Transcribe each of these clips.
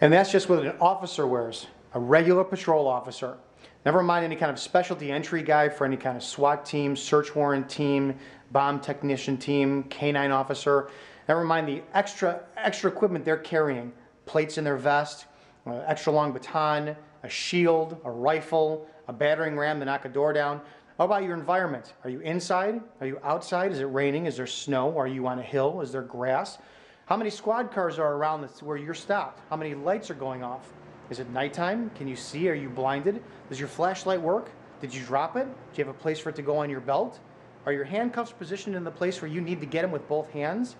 And that's just what an officer wears, a regular patrol officer. Never mind any kind of specialty entry guy for any kind of SWAT team, search warrant team, bomb technician team, canine officer. Never mind the extra extra equipment they're carrying, plates in their vest, uh, extra long baton, a shield, a rifle, a battering ram to knock a door down. How about your environment? Are you inside? Are you outside? Is it raining? Is there snow? Are you on a hill? Is there grass? How many squad cars are around where you're stopped? How many lights are going off? Is it nighttime? Can you see? Are you blinded? Does your flashlight work? Did you drop it? Do you have a place for it to go on your belt? Are your handcuffs positioned in the place where you need to get them with both hands?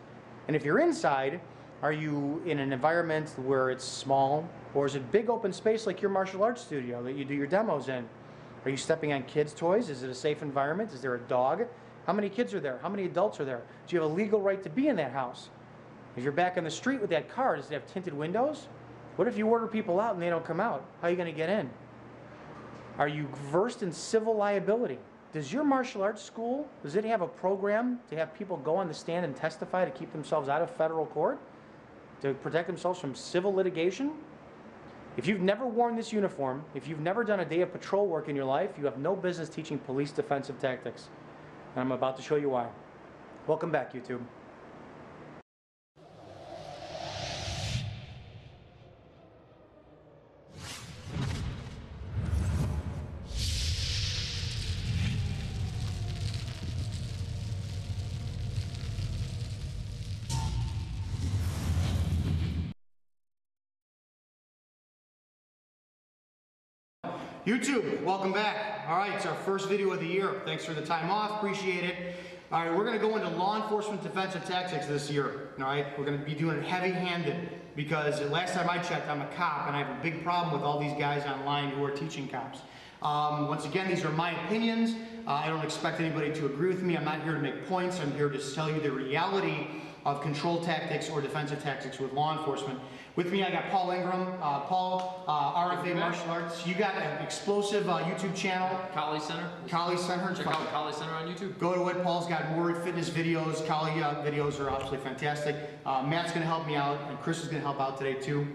And if you're inside, are you in an environment where it's small, or is it big open space like your martial arts studio that you do your demos in? Are you stepping on kids' toys? Is it a safe environment? Is there a dog? How many kids are there? How many adults are there? Do you have a legal right to be in that house? If you're back on the street with that car, does it have tinted windows? What if you order people out and they don't come out? How are you going to get in? Are you versed in civil liability? Does your martial arts school, does it have a program to have people go on the stand and testify to keep themselves out of federal court? To protect themselves from civil litigation? If you've never worn this uniform, if you've never done a day of patrol work in your life, you have no business teaching police defensive tactics. And I'm about to show you why. Welcome back, YouTube. YouTube, welcome back. All right, it's our first video of the year. Thanks for the time off, appreciate it. All right, we're gonna go into law enforcement defensive tactics this year. All right, we're gonna be doing it heavy-handed because last time I checked, I'm a cop and I have a big problem with all these guys online who are teaching cops. Um, once again, these are my opinions. Uh, I don't expect anybody to agree with me. I'm not here to make points. I'm here to tell you the reality of control tactics or defensive tactics with law enforcement. With me, I got Paul Ingram. Uh, Paul, uh, RFA Martial Arts. You got an explosive uh, YouTube channel. Kali Center. Kali Center. Check out Kali Center on YouTube. Go to it. Paul's got more fitness videos. Kali uh, videos are absolutely fantastic. Uh, Matt's going to help me out, and Chris is going to help out today too.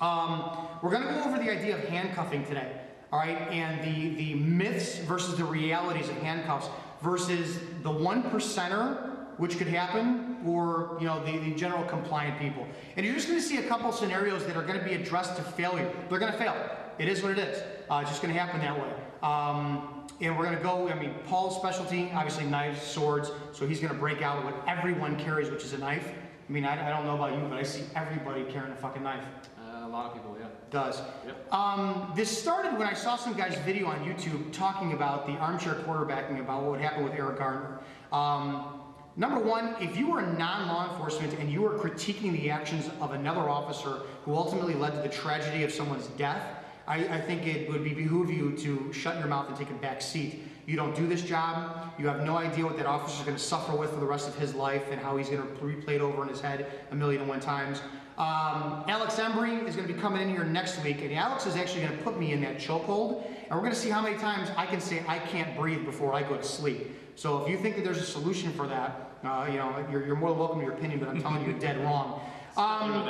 Um, we're going to go over the idea of handcuffing today. All right, and the, the myths versus the realities of handcuffs versus the one percenter which could happen, or you know the, the general compliant people. And you're just going to see a couple scenarios that are going to be addressed to failure. They're going to fail. It is what it is. Uh, it's just going to happen that way. Um, and we're going to go, I mean, Paul's specialty, obviously knives, swords, so he's going to break out what everyone carries, which is a knife. I mean, I, I don't know about you, but I see everybody carrying a fucking knife. Uh, a lot of people, yeah. Does. Yep. Um, this started when I saw some guy's video on YouTube talking about the armchair quarterbacking, about what happened with Eric Garner. Um, Number one, if you are non-law enforcement and you are critiquing the actions of another officer who ultimately led to the tragedy of someone's death, I, I, think it would be behoove you to shut your mouth and take a back seat. You don't do this job. You have no idea what that officer is going to suffer with for the rest of his life and how he's going to replay it over in his head a million and one times. Um, Alex Embry is going to be coming in here next week, and Alex is actually going to put me in that chokehold, and we're going to see how many times I can say I can't breathe before I go to sleep. So if you think that there's a solution for that, uh, you know, you're, you're more than welcome to your opinion, but I'm telling you, you're dead wrong. Um,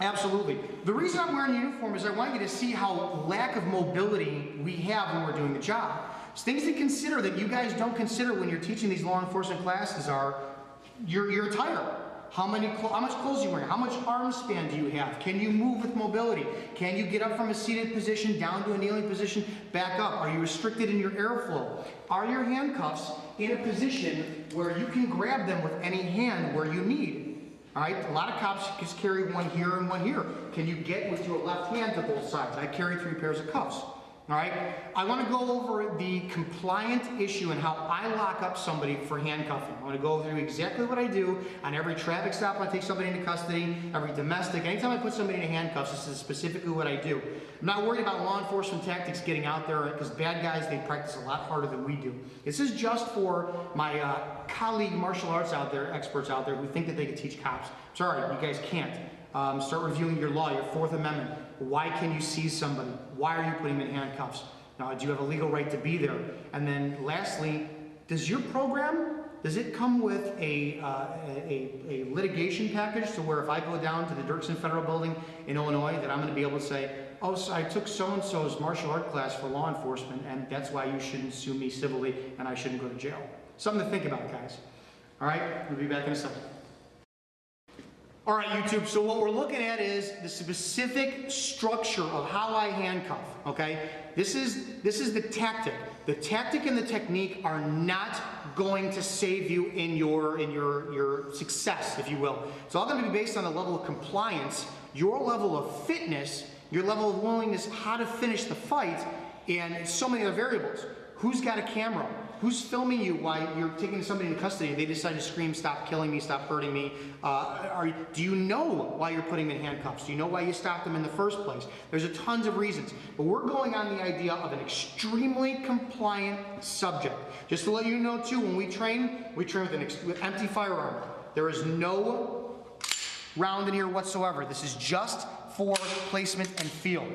absolutely. The reason I'm wearing a uniform is I want you to see how lack of mobility we have when we're doing the job. So things to consider that you guys don't consider when you're teaching these law enforcement classes are your, your attire. How many, how much clothes you wearing? How much arm span do you have? Can you move with mobility? Can you get up from a seated position down to a kneeling position, back up? Are you restricted in your airflow? Are your handcuffs in a position where you can grab them with any hand where you need? All right, a lot of cops just carry one here and one here. Can you get with your left hand to both sides? I carry three pairs of cuffs. All right, I want to go over the compliant issue and how I lock up somebody for handcuffing. I want to go through exactly what I do on every traffic stop I take somebody into custody, every domestic, anytime I put somebody in handcuffs, this is specifically what I do. I'm not worried about law enforcement tactics getting out there because bad guys, they practice a lot harder than we do. This is just for my uh, colleague martial arts out there, experts out there who think that they can teach cops. Sorry, you guys can't. Um, start reviewing your law, your Fourth Amendment. Why can you seize somebody? Why are you putting them in handcuffs? Now, do you have a legal right to be there? And then lastly, does your program, does it come with a, uh, a, a litigation package to where if I go down to the Dirksen Federal Building in Illinois, that I'm gonna be able to say, oh, so I took so-and-so's martial art class for law enforcement, and that's why you shouldn't sue me civilly, and I shouldn't go to jail? Something to think about, guys. All right, we'll be back in a second. All right, YouTube, so what we're looking at is the specific structure of how I handcuff, okay? This is, this is the tactic. The tactic and the technique are not going to save you in your, in your, your success, if you will. It's all gonna be based on the level of compliance, your level of fitness, your level of willingness, how to finish the fight, and so many other variables. Who's got a camera? Who's filming you while you're taking somebody in custody and they decide to scream, stop killing me, stop hurting me? Uh, are, do you know why you're putting them in handcuffs? Do you know why you stopped them in the first place? There's a tons of reasons. But we're going on the idea of an extremely compliant subject. Just to let you know too, when we train, we train with an with empty firearm. There is no round in here whatsoever. This is just for placement and feel.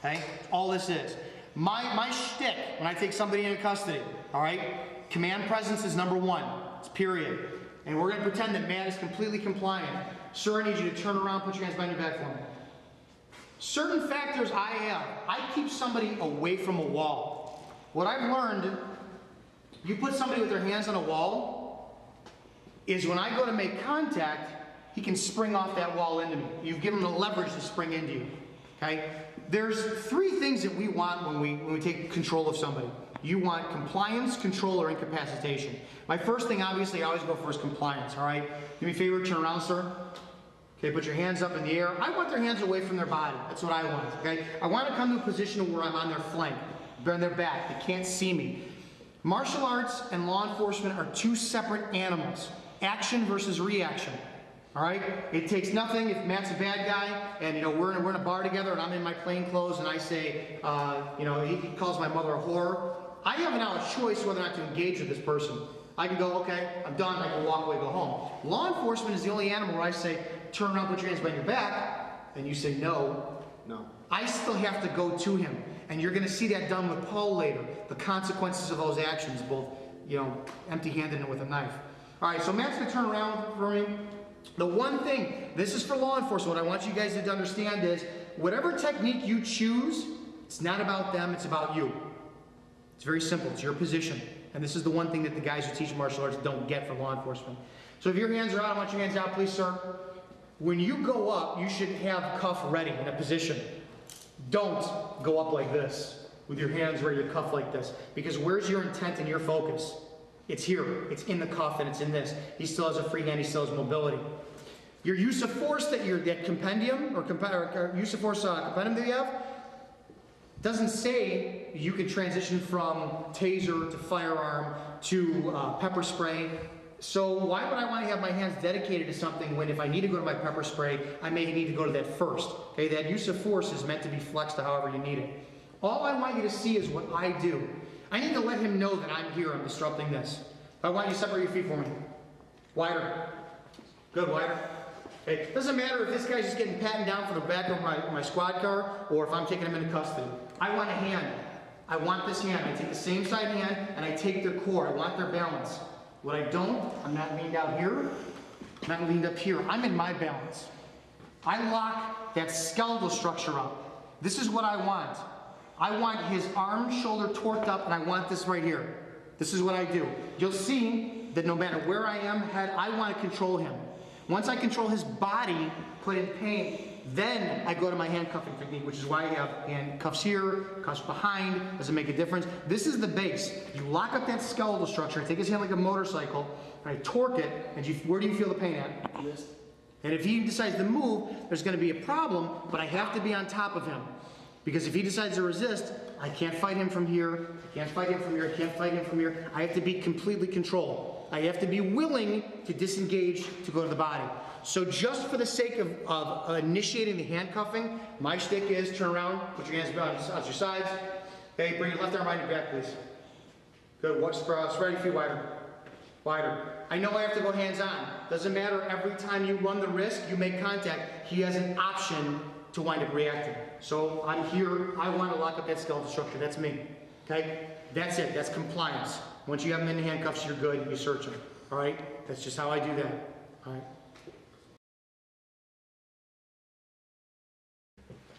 Okay? All this is. My, my shtick when I take somebody into custody, all right? Command presence is number one. It's period. And we're going to pretend that man is completely compliant. Sir, I need you to turn around, put your hands behind your back for me. Certain factors I have. I keep somebody away from a wall. What I've learned, you put somebody with their hands on a wall, is when I go to make contact, he can spring off that wall into me. You've given him the leverage to spring into you. Okay? There's three things that we want when we when we take control of somebody. You want compliance, control, or incapacitation. My first thing, obviously, I always go for is compliance. All right? Do me a favor, turn around, sir. Okay, put your hands up in the air. I want their hands away from their body. That's what I want. Okay? I want to come to a position where I'm on their flank, on their back. They can't see me. Martial arts and law enforcement are two separate animals. Action versus reaction. All right? It takes nothing if Matt's a bad guy and, you know, we're in, we're in a bar together and I'm in my plain clothes and I say, uh, you know, he, he calls my mother a whore. I have now a choice whether or not to engage with this person. I can go, okay, I'm done, I can walk away, go home. Law enforcement is the only animal where I say, turn around, put your hands behind your back, and you say no. No. I still have to go to him. And you're gonna see that done with Paul later. The consequences of those actions, both, you know, empty-handed and with a knife. All right, so Matt's gonna turn around for me. The one thing, this is for law enforcement, what I want you guys to understand is, whatever technique you choose, it's not about them, it's about you. It's very simple, it's your position. And this is the one thing that the guys who teach martial arts don't get for law enforcement. So if your hands are out, I want your hands out, please, sir. When you go up, you should have cuff ready in a position. Don't go up like this with your hands ready to cuff like this. Because where's your intent and your focus? It's here. It's in the cuff and it's in this. He still has a free hand. He still has mobility. Your use of force that you're that compendium or, comp- or use of force uh, compendium that you have doesn't say you can transition from taser to firearm to uh, pepper spray. So why would I want to have my hands dedicated to something when if I need to go to my pepper spray, I may need to go to that first. Okay, that use of force is meant to be flexed to however you need it. All I want you to see is what I do. I need to let him know that I'm here, I'm disrupting this. I want you to separate your feet for me. Wider. Good, wider. It doesn't matter if this guy's just getting patted down for the back of my, my squad car or if I'm taking him into custody. I want a hand. I want this hand. I take the same side hand and I take their core. I want their balance. What I don't, I'm not leaned out here. I'm not leaned up here. I'm in my balance. I lock that skeletal structure up. This is what I want. I want his arm, shoulder torqued up, and I want this right here. This is what I do. You'll see that no matter where I am, head, I want to control him. Once I control his body, put in pain, then I go to my handcuffing technique, which is why I have handcuffs here, cuffs behind, does it make a difference. This is the base. You lock up that skeletal structure, take his hand like a motorcycle, and I torque it, and you, where do you feel the pain at? And if he decides to move, there's going to be a problem, but I have to be on top of him. Because if he decides to resist, I can't fight him from here, I can't fight him from here, I can't fight him from here. I have to be completely controlled. I have to be willing to disengage to go to the body. So just for the sake of, of initiating the handcuffing, my stick is turn around, put your hands out your sides. Okay, bring your left arm behind your back, please. Good, watch, spread, your feet wider. Wider. I know I have to go hands on. Doesn't matter, every time you run the risk, you make contact, he has an option to wind up reacting. So I'm here, I want to lock up that skeletal structure, that's me. Okay? That's it, that's compliance. Once you have him in handcuffs, you're good, you search him. All right? That's just how I do that. All right?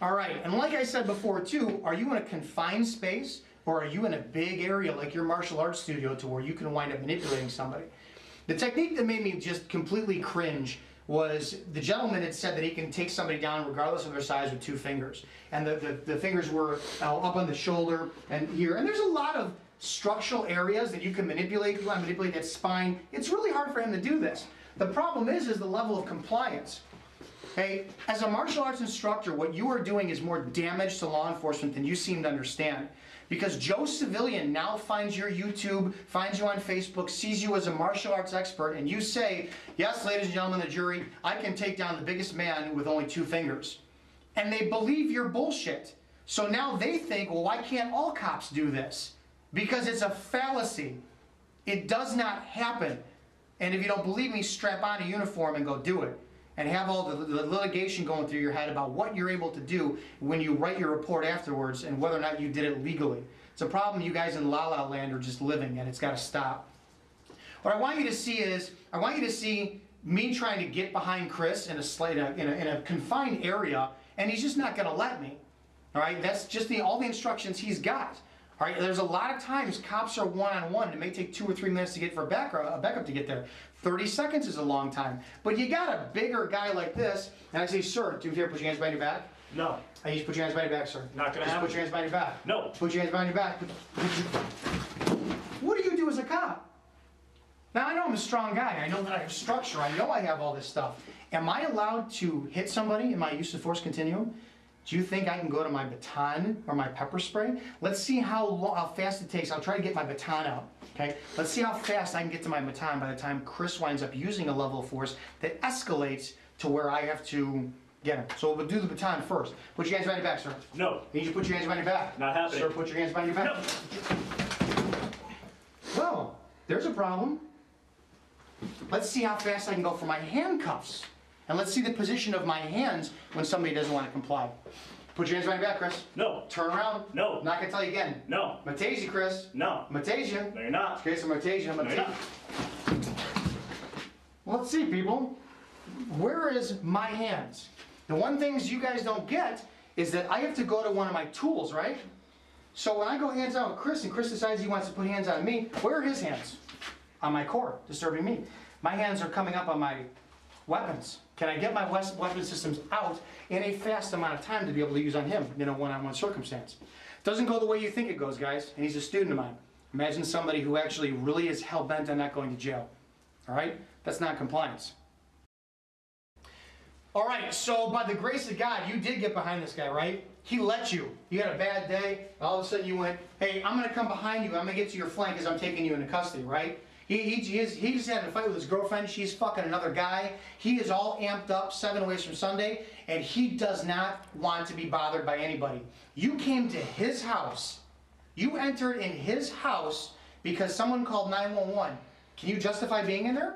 All right, and like I said before too, are you in a confined space or are you in a big area like your martial arts studio to where you can wind up manipulating somebody? The technique that made me just completely cringe was the gentleman had said that he can take somebody down regardless of their size with two fingers. And the, the, the fingers were uh, up on the shoulder and here. And there's a lot of structural areas that you can manipulate. You to manipulate that spine, it's really hard for him to do this. The problem is, is the level of compliance. Hey, as a martial arts instructor, what you are doing is more damage to law enforcement than you seem to understand. Because Joe Civilian now finds your YouTube, finds you on Facebook, sees you as a martial arts expert, and you say, Yes, ladies and gentlemen the jury, I can take down the biggest man with only two fingers. And they believe your bullshit. So now they think, Well, why can't all cops do this? Because it's a fallacy. It does not happen. And if you don't believe me, strap on a uniform and go do it and have all the, the, litigation going through your head about what you're able to do when you write your report afterwards and whether or not you did it legally. It's a problem you guys in La La Land are just living and it's got to stop. What I want you to see is, I want you to see me trying to get behind Chris in a, in a, in a confined area, and he's just not going to let me. All right, that's just the all the instructions he's got. All right, there's a lot of times cops are one-on-one. It may take two or three minutes to get for a backup, uh, a backup to get there. 30 seconds is a long time. But you got a bigger guy like this, and I say, sir, do you care put your hands behind your back? No, I need to put your hands behind your back, sir. Not gonna Just happen. put your hands behind your back. No. Put your hands behind your back. What do you do as a cop? Now I know I'm a strong guy. I know that I have structure. I know I have all this stuff. Am I allowed to hit somebody in my use of force continuum? Do you think I can go to my baton or my pepper spray? Let's see how long, how fast it takes. I'll try to get my baton out. Okay. Let's see how fast I can get to my baton by the time Chris winds up using a level of force that escalates to where I have to get him. So we'll do the baton first. Put your hands behind your back, sir. no, I need you to put your hands behind your back. Not happening. Sir, put your hands behind your back. no. Well, there's a problem. Let's see how fast I can go for my handcuffs. And let's see the position of my hands when somebody doesn't want to comply. Put your hands behind your back, Chris. No, Turn around. No. Not gonna tell you again. no, I'm gonna tase you, Chris. no. I'm gonna tase you. No, you're not. Okay, so I'm gonna tase you. I'm No, you're not. Well, let's see, people. Where is my hands? The one things you guys don't get is that I have to go to one of my tools, right? So when I go hands on with Chris and Chris decides he wants to put hands on me, where are his hands? On my core, disturbing me. My hands are coming up on my weapons. Can I get my weapon systems out in a fast amount of time to be able to use on him in a one-on-one circumstance? Doesn't go the way you think it goes, guys, and he's a student of mine. Imagine somebody who actually really is hell-bent on not going to jail. All right? That's not compliance. All right, so by the grace of God, you did get behind this guy, right? He let you. You had a bad day. All of a sudden, you went, "Hey, I'm going to come behind you. I'm going to get to your flank as I'm taking you into custody." Right? He, he, he, just had a fight with his girlfriend. She's fucking another guy. He is all amped up, seven ways from Sunday, and he does not want to be bothered by anybody. You came to his house. You entered in his house because someone called 911. Can you justify being in there?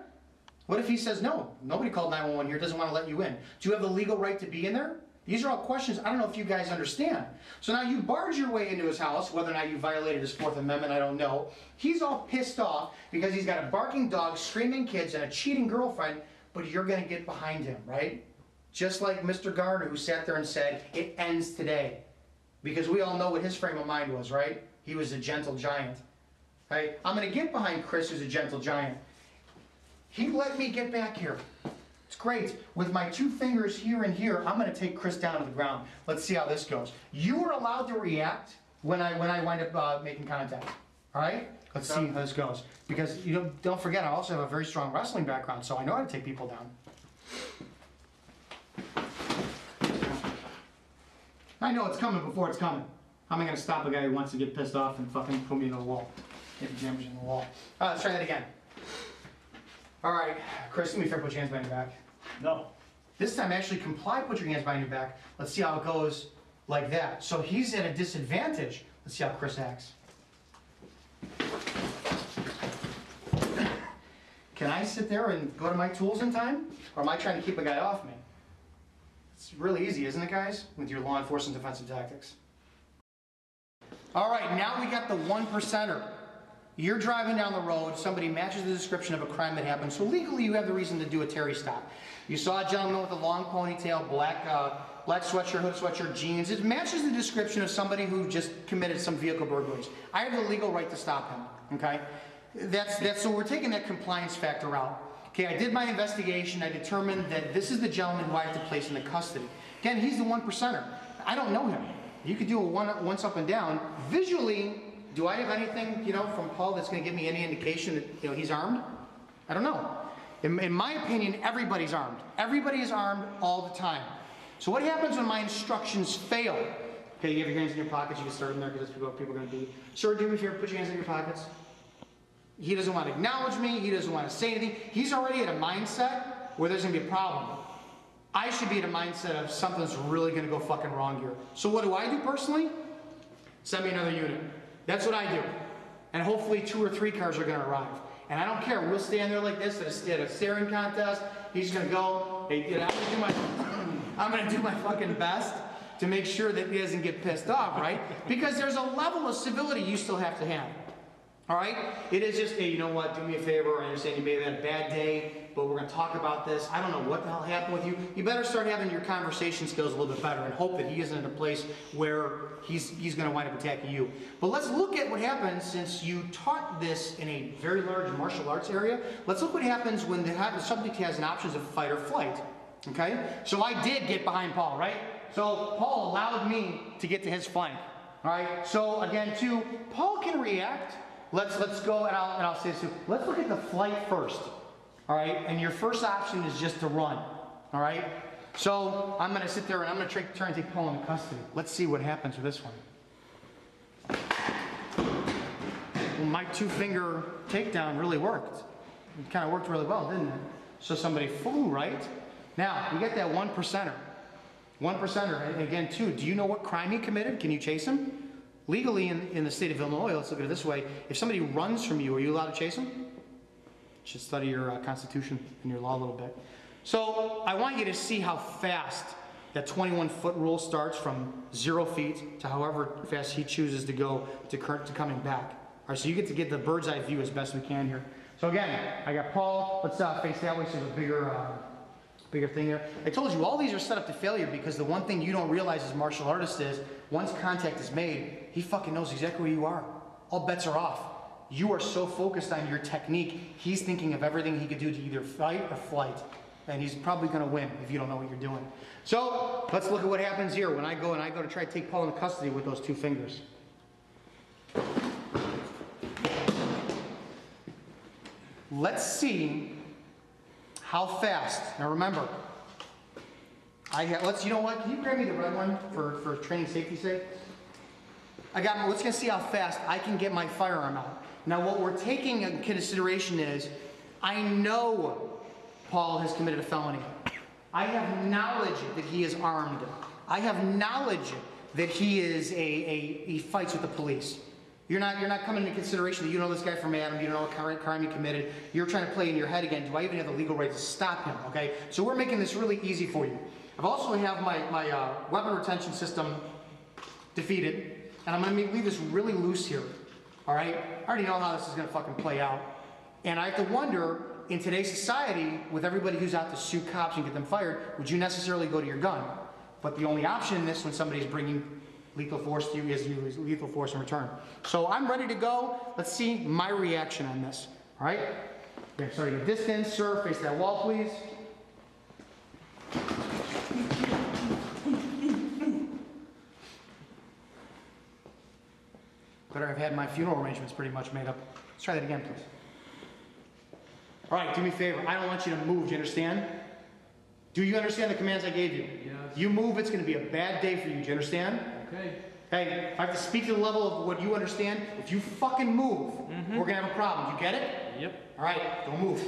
What if he says, no, nobody called 911 here, doesn't want to let you in? Do you have the legal right to be in there? These are all questions I don't know if you guys understand. So now you barge your way into his house, whether or not you violated his Fourth Amendment, I don't know. He's all pissed off because he's got a barking dog, screaming kids, and a cheating girlfriend, but you're going to get behind him, right? Just like Mr. Garner, who sat there and said, it ends today. Because we all know what his frame of mind was, right? He was a gentle giant. Right? I'm going to get behind Chris, who's a gentle giant. He let me get back here. It's great. With my two fingers here and here, I'm going to take Chris down to the ground. Let's see how this goes. You are allowed to react when I when I wind up uh, making contact. All right? Let's see how this goes. Because you don't, don't forget, I also have a very strong wrestling background, so I know how to take people down. I know it's coming before it's coming. How am I going to stop a guy who wants to get pissed off and fucking put me into the wall? Get damage in the wall. All right, let's try that again. All right, Chris, do me favor, put your hands behind your back. No, This time, actually comply, put your hands behind your back. Let's see how it goes like that. So he's at a disadvantage. Let's see how Chris acts. can I sit there and go to my tools in time? Or am I trying to keep a guy off me? It's really easy, isn't it, guys? With your law enforcement defensive tactics. All right, now we got the one percenter. You're driving down the road, somebody matches the description of a crime that happened, so legally you have the reason to do a Terry stop. You saw a gentleman with a long ponytail, black, uh, black sweatshirt, hood sweatshirt, jeans. It matches the description of somebody who just committed some vehicle burglaries. I have the legal right to stop him, okay? That's, that's, so we're taking that compliance factor out. Okay, I did my investigation, I determined that this is the gentleman who I have to place into custody. Again, he's the one percenter. I don't know him. You could do a one, once up and down. Visually, do I have anything, you know, from Paul that's gonna give me any indication that, you know, he's armed? I don't know. In, in my opinion, everybody's armed. Everybody is armed all the time. So what happens when my instructions fail? Okay, you have your hands in your pockets, you can start in there because that's what people are gonna be. Sir, do me a favor, put your hands in your pockets. He doesn't want to acknowledge me. He doesn't want to say anything. He's already at a mindset where there's going to be a problem. I should be at a mindset of something's really going to go fucking wrong here. So what do I do personally? Send me another unit. That's what I do. And hopefully two or three cars are going to arrive. And I don't care. We'll stand there like this at a, staring contest. He's going to go. Hey, you know, I'm going to do my, I'm going to do my fucking best to make sure that he doesn't get pissed off, right? Because there's a level of civility you still have to have. All right? It is just, hey, you know what? Do me a favor. I understand you may have had a bad day, but we're going to talk about this. I don't know what the hell happened with you. You better start having your conversation skills a little bit better and hope that he isn't in a place where he's, he's going to wind up attacking you. But let's look at what happens since you taught this in a very large martial arts area. Let's look what happens when the, the subject has an options of fight or flight. Okay? So I did get behind Paul, right? So Paul allowed me to get to his flank. All right? So again, too, Paul can react. Let's let's go and I'll and I'll say this. too. Let's look at the flight first. All right, and your first option is just to run. All right. So I'm going to sit there and I'm going to try, and take Paul into custody. Let's see what happens with this one. Well, my two finger takedown really worked. It kind of worked really well, didn't it? So somebody flew right. Now we get that one percenter. One percenter. And again, too. Do you know what crime he committed? Can you chase him? Legally, in, in the state of Illinois, let's look at it this way if somebody runs from you, are you allowed to chase them? You should study your uh, Constitution and your law a little bit. So, I want you to see how fast that 21 foot rule starts from zero feet to however fast he chooses to go to, current, to coming back. All right, so you get to get the bird's eye view as best we can here. So, again, I got Paul. Let's uh, face that way so the bigger. Uh, bigger thing there. I told you all these are set up to failure because the one thing you don't realize as martial artist is once contact is made, he fucking knows exactly where you are. All bets are off. You are so focused on your technique, he's thinking of everything he could do to either fight or flight. And he's probably going to win if you don't know what you're doing. So let's look at what happens here when I go and I go to try to take Paul into custody with those two fingers. Let's see how fast. Now remember, I have, let's, you know what, can you grab me the red one for, for training safety sake? I got, let's gonna see how fast I can get my firearm out. Now, what we're taking into consideration is, I know Paul has committed a felony. I have knowledge that he is armed. I have knowledge that he is a, a, he fights with the police. You're not, you're not coming into consideration that you know this guy from Adam, you don't know what crime he committed. You're trying to play in your head again, do I even have the legal right to stop him, okay? So we're making this really easy for you. I've also have my, my uh, weapon retention system defeated, and I'm gonna leave this really loose here, all right? I already know how this is gonna fucking play out. And I have to wonder, in today's society, with everybody who's out to sue cops and get them fired, would you necessarily go to your gun? But the only option in this when somebody's bringing lethal force to you is you use lethal force in return. So I'm ready to go. Let's see my reaction on this, all right? Okay, starting at distance, sir, face that wall, please. Better have had my funeral arrangements pretty much made up. Let's try that again, please. All right, do me a favor. I don't want you to move. Do you understand? Do you understand the commands I gave you? Yes. You move, it's going to be a bad day for you. Do you understand? Okay. Hey, I have to speak to the level of what you understand, if you fucking move, mm-hmm. we're going to have a problem. You get it? Yep. All right, don't move.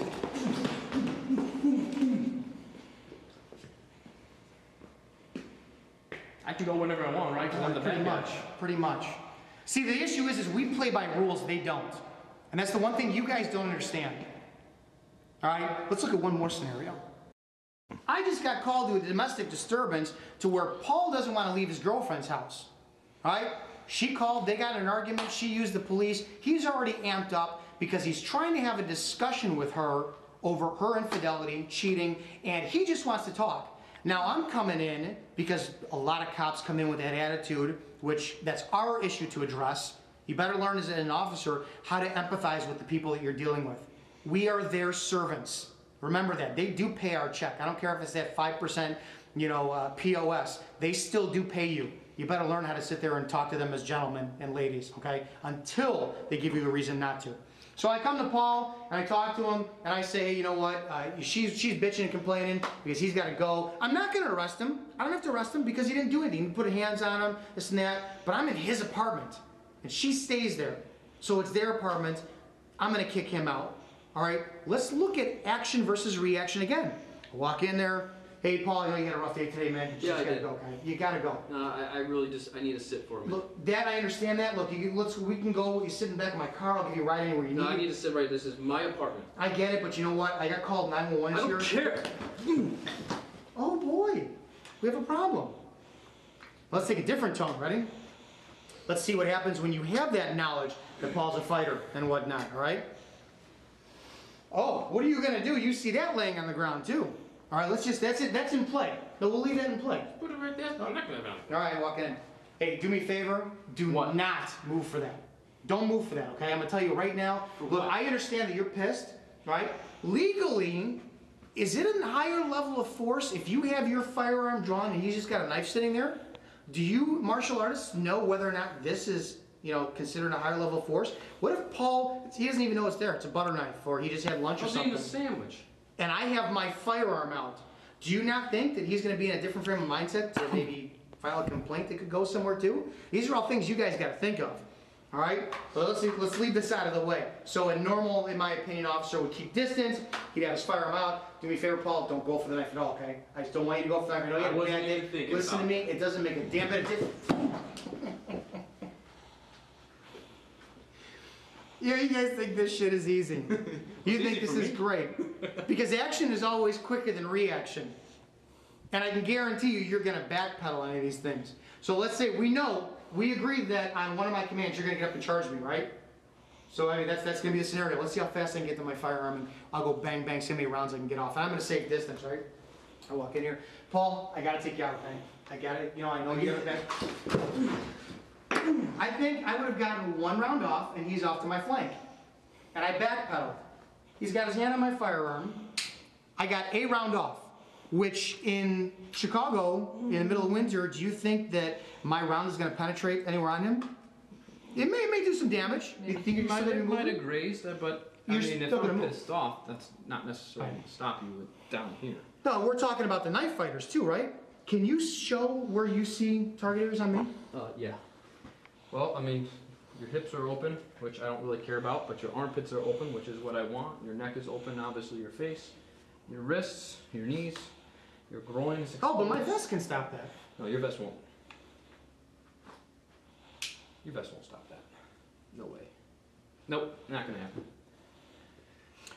I can go whenever I want, right? Because I'm the pretty bad guy. much, pretty much. See, the issue is, is we play by rules, they don't. And that's the one thing you guys don't understand. All right, let's look at one more scenario. I just got called to a domestic disturbance to where Paul doesn't want to leave his girlfriend's house. All right? She called, they got an argument, she used the police. He's already amped up because he's trying to have a discussion with her over her infidelity, cheating, and he just wants to talk. Now I'm coming in because a lot of cops come in with that attitude, which that's our issue to address. You better learn as an officer how to empathize with the people that you're dealing with. We are their servants. Remember that. They do pay our check. I don't care if it's that 5%, you know, uh, POS. They still do pay you. You better learn how to sit there and talk to them as gentlemen and ladies, okay? Until they give you a reason not to. So I come to Paul and I talk to him and I say, you know what? Uh, she's she's bitching and complaining because he's got to go. I'm not going to arrest him. I don't have to arrest him because he didn't do anything. He put hands on him, this and that. But I'm in his apartment and she stays there. So it's their apartment. I'm going to kick him out. All right, let's look at action versus reaction again. Walk in there. Hey, Paul, I know you had a rough day today, man. You Yeah, just I gotta did. go? You gotta go. No, I, I really just I need to sit for a minute. Look, Dad, I understand that. Look, you, let's we can go. You sit in the back of my car. I'll give you a ride anywhere you need. No, I need. to sit right. This is my apartment. I get it, but you know what? I got called 911 I don't here. care. Oh boy, we have a problem. Let's take a different tone. Ready? Let's see what happens when you have that knowledge that Paul's a fighter and whatnot. All right. Oh, what are you gonna do? You see that laying on the ground too. All right, let's just that's it. That's in play. No, we'll leave that in play. Put it right there. No, I'm not gonna have it. All right, walk in. Hey, do me a favor. Do What? not move for that. Don't move for that, okay? I'm gonna tell you right now. For Look, what? I understand that you're pissed, right? Legally, is it a higher level of force if you have your firearm drawn and he's just got a knife sitting there? Do you martial artists know whether or not this is, you know, considered a higher level of force? What if Paul, he doesn't even know it's there, it's a butter knife, or he just had lunch I or was eating something, a sandwich. And I have my firearm out? Do you not think that he's gonna be in a different frame of mindset to maybe file a complaint that could go somewhere too? These are all things you guys gotta think of. All right, so let's let's leave this out of the way. So a normal, in my opinion, officer would keep distance. He'd have his firearm out. Do me a favor, Paul. Don't go for the knife at all, okay? I just don't want you to go for the knife. I know you I wasn't bad day. even thinking Listen to me. It doesn't make a damn bit of difference. Yeah, you guys think this shit is easy. You think this is great. Because action is always quicker than reaction. And I can guarantee you, you're gonna backpedal on any of these things. So let's say we know, we agreed that on one of my commands, you're gonna get up and charge me, right? So I mean, that's, that's gonna be the scenario. Let's see how fast I can get to my firearm and I'll go bang, bang, see how many rounds I can get off. And I'm gonna save distance, right? I walk in here. Paul, I gotta take you out, okay? I got it, you know, I know you got it. I think I would have gotten one round off and he's off to my flank. And I backpedaled. He's got his hand on my firearm. I got a round off, which in Chicago, in the middle of winter, do you think that my round is going to penetrate anywhere on him? It may, it may do some damage. You think it might might, have might have grazed, uh, but I You're mean, if I'm pissed off, that's not necessarily gonna stop you down here. No, we're talking about the knife fighters too, right? Can you show where you see target areas on me? Uh, yeah. Well, I mean, your hips are open, which I don't really care about, but your armpits are open, which is what I want. Your neck is open, obviously your face, your wrists, your knees, your groin is Oh, but my vest can stop that. No, your vest won't. Your vest won't stop that. No way. Nope, not gonna happen.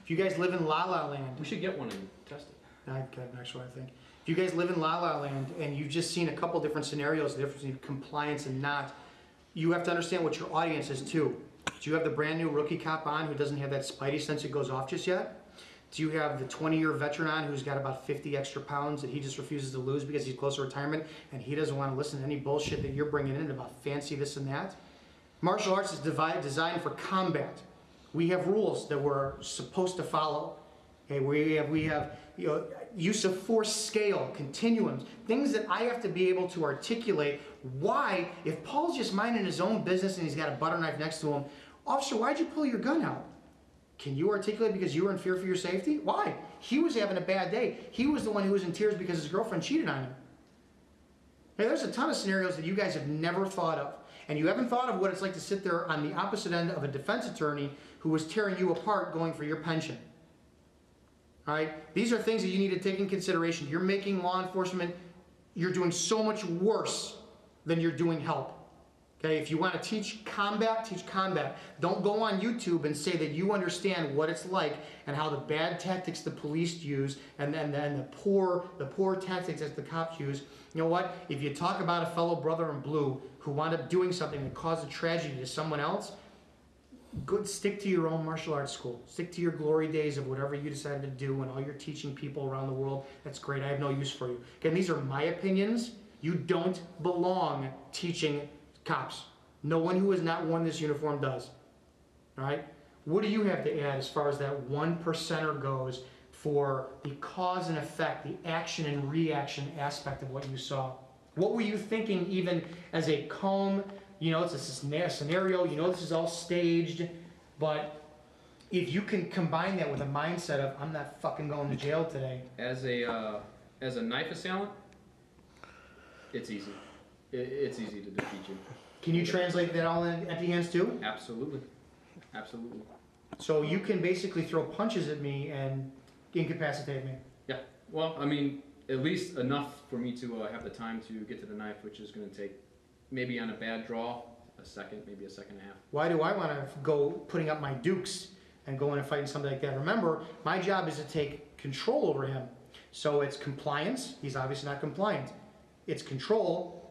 If you guys live in La La Land, We should get one and test it. I've got an extra, I think. If you guys live in La La Land and you've just seen a couple different scenarios, the difference between compliance and not, you have to understand what your audience is too. Do you have the brand new rookie cop on who doesn't have that spidey sense that goes off just yet? Do you have the 20 year veteran on who's got about 50 extra pounds that he just refuses to lose because he's close to retirement and he doesn't want to listen to any bullshit that you're bringing in about fancy this and that? Martial arts is divi- designed for combat. We have rules that we're supposed to follow. Okay, we have we have you know use of force scale, continuums, things that I have to be able to articulate. Why, if Paul's just minding his own business and he's got a butter knife next to him, officer, why'd you pull your gun out? Can you articulate because you were in fear for your safety? Why? He was having a bad day. He was the one who was in tears because his girlfriend cheated on him. Hey, there's a ton of scenarios that you guys have never thought of. And you haven't thought of what it's like to sit there on the opposite end of a defense attorney who was tearing you apart going for your pension. All right? These are things that you need to take in consideration. You're making law enforcement, you're doing so much worse than you're doing help. Okay, if you want to teach combat, teach combat. Don't go on YouTube and say that you understand what it's like and how the bad tactics the police use and then then the poor the poor tactics that the cops use. You know what? If you talk about a fellow brother in blue who wound up doing something that caused a tragedy to someone else, good stick to your own martial arts school. Stick to your glory days of whatever you decided to do and all you're teaching people around the world. That's great. I have no use for you. Again, these are my opinions. You don't belong teaching cops. No one who has not worn this uniform does. All right? What do you have to add as far as that one percenter goes for the cause and effect, the action and reaction aspect of what you saw? What were you thinking even as a comb? You know, it's a scenario, you know, this is all staged, but if you can combine that with a mindset of, I'm not fucking going to jail today, As a uh, as a knife assailant, it's easy. It, it's easy to defeat you. can you translate that all in empty hands too? Absolutely, absolutely. So you can basically throw punches at me and incapacitate me. Yeah. Well, I mean, at least enough for me to uh, have the time to get to the knife, which is going to take maybe on a bad draw a second, maybe a second and a half. Why do I want to go putting up my dukes and going and fighting somebody like that? Remember, my job is to take control over him. So it's compliance. He's obviously not compliant. It's control.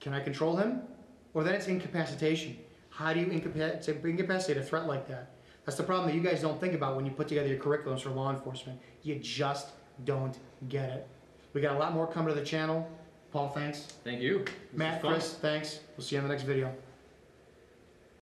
Can I control him? Or then it's incapacitation. How do you incapacitate, incapacitate a threat like that? That's the problem that you guys don't think about when you put together your curriculums for law enforcement. You just don't get it. We got a lot more coming to the channel. Paul, thanks. Thank you. This was Matt, fun. Chris, thanks. We'll see you on the next video.